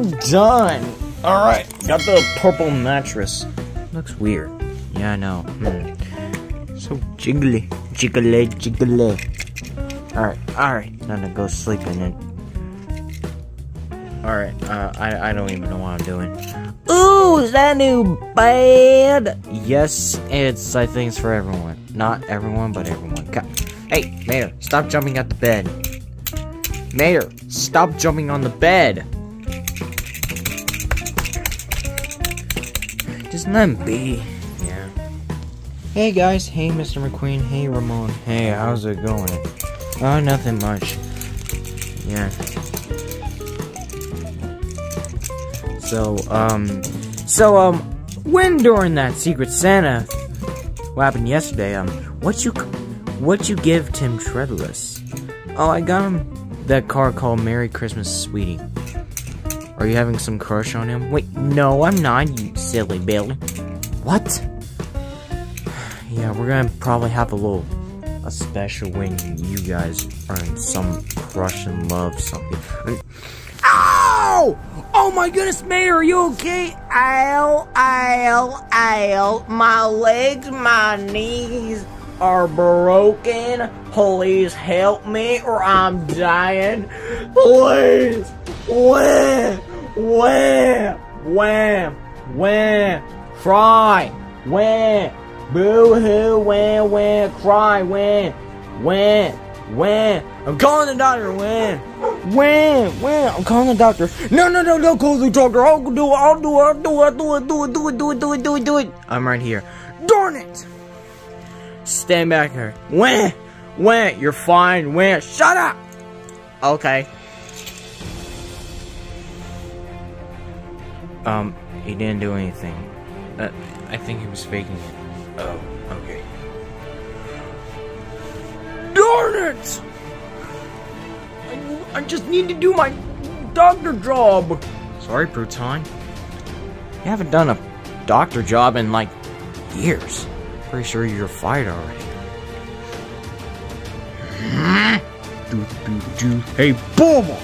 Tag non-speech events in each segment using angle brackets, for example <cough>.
And done. Alright, got the purple mattress. Looks weird. Yeah, I know. Hmm. So jiggly. Jiggly, jiggly. Alright, alright. Time to go sleep in it. Alright, uh, I, I don't even know what I'm doing. Ooh, is that new bed? Yes, it's, I think it's for everyone. Not everyone, but everyone. Hey, Mayor, stop jumping at the bed. Mayor, stop jumping on the bed. Just let him be. Yeah. Hey guys, hey Mr. McQueen, hey Ramon. Hey, how's it going? Oh, nothing much. Yeah. So, um, so, um, when during that Secret Santa, what happened yesterday, um, what you, what you give Tim Treadless? Oh, I got him that car called Merry Christmas, Sweetie. Are you having some crush on him? Wait, no, I'm not, you silly Billy. What? <sighs> Yeah, we're gonna probably have a little, a special when you guys are in some crush and love something. Ow! Oh my goodness, Mayor, are you okay? Ow, ow, ow. My legs, my knees are broken. Please help me or I'm dying. Please. Wham, wham, wham, wham. Cry. Wham. Boo hoo, wham, wham. Cry, wham, wham, wham. I'm calling the doctor, wham. Wham, wham. I'm calling the doctor. No, no, no, don't call the doctor. I'll do it. I'll do it. I'll do it. Do it. Do it. Do it. Do it. Do it. Do it. Do it. I'm right here. Darn it. Stand back here. Wham, wham. You're fine. Wham. Shut up. Okay. Um, he didn't do anything. Uh, I think he was faking it. Oh, okay. Darn it! I, I just need to do my doctor job. Sorry, Proton. You haven't done a doctor job in like years. Pretty sure you're fired already. do, do, do. Hey, Boomer!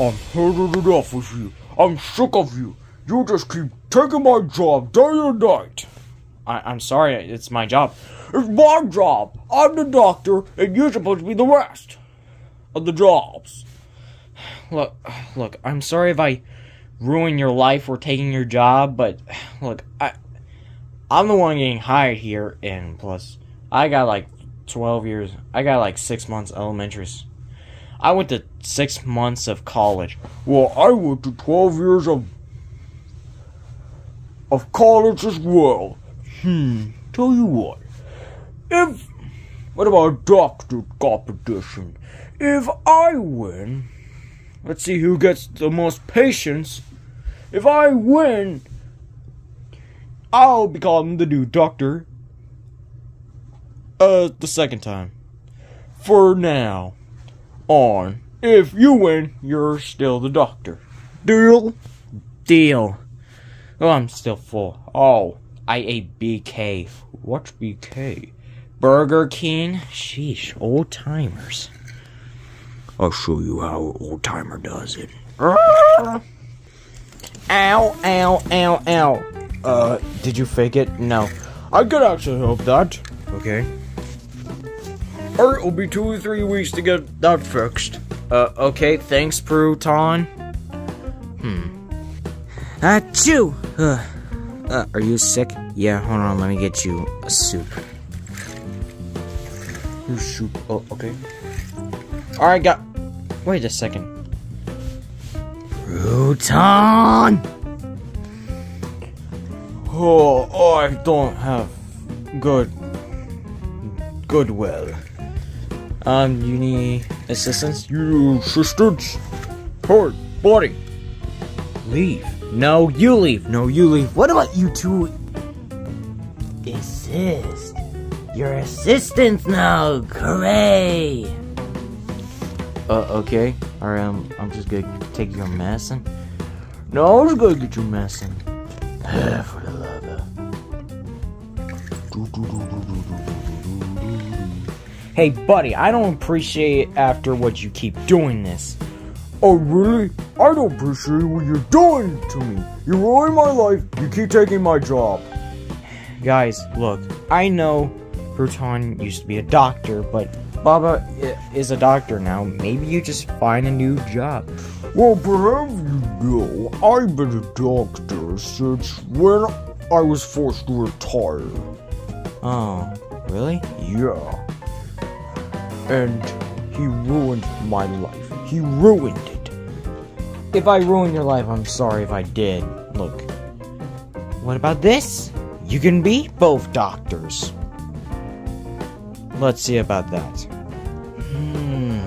I'm headed it off with you. I'm sick of you. You just keep taking my job day and night. I, I'm sorry, it's my job. It's my job. I'm the doctor, and you're supposed to be the rest of the jobs. Look, look, I'm sorry if I ruin your life or taking your job, but look, I, I'm the one getting hired here, and plus, I got like 12 years. I got like six months elementary. I went to six months of college. Well, I went to 12 years of of college as well. Hmm, tell you what. If what about a doctor competition? If I win, let's see who gets the most patience. If I win, I'll become the new doctor. Uh, the second time. For now on. If you win, you're still the doctor. Deal? Deal. Oh, I'm still full. Oh, I ate BK. What's BK? Burger King? Sheesh, old timers. I'll show you how old timer does it. Ow, ow, ow, ow. Uh, did you fake it? No. I could actually help that. Okay. Or it'll be two or three weeks to get that fixed. Uh, okay, thanks, Pruton. Hmm. Achoo! Uh, uh, are you sick? Yeah, hold on, let me get you a soup. You shoot. Oh, okay. Alright, got. Wait a second. Pruton! Oh, I don't have good. Goodwill. Um, you need assistance? You assistants? Hey, buddy. Leave. No, you leave. No, you leave. What about you two? Assist. Your assistants now. Hooray! Uh, okay. Alright, I'm, I'm just gonna take your medicine. No, I was gonna get you messing. For the love of. Hey, buddy, I don't appreciate it after what you keep doing this. Oh, really? I don't appreciate what you're doing to me. You ruined my life. You keep taking my job. Guys, look, I know Bruton used to be a doctor, but Baba is a doctor now. Maybe you just find a new job. Well, perhaps you know, I've been a doctor since when I was forced to retire. Oh, really? Yeah. And he ruined my life. He ruined it. If I ruined your life, I'm sorry if I did. Look. What about this? You can be both doctors. Let's see about that. Hmm.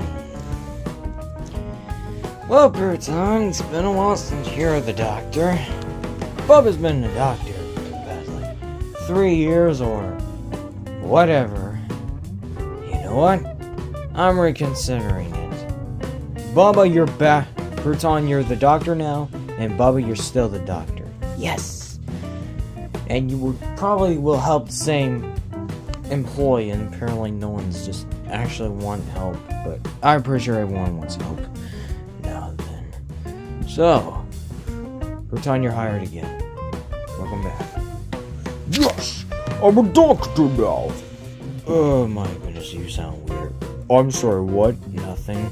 Well, Bruton, it's been a while since you're the doctor. Bubba's been a doctor for past, like, three years or whatever. You know what? I'm reconsidering it. Bubba, you're back. Bruton, you're the doctor now, and Bubba, you're still the doctor. Yes. And you will probably will help the same employee, and apparently no one's just actually want help, but I'm pretty sure everyone wants help. Now then. So, Bruton, you're hired again. Welcome back. Yes, I'm a doctor now. Oh my goodness, you sound weird. I'm sorry, what? Nothing.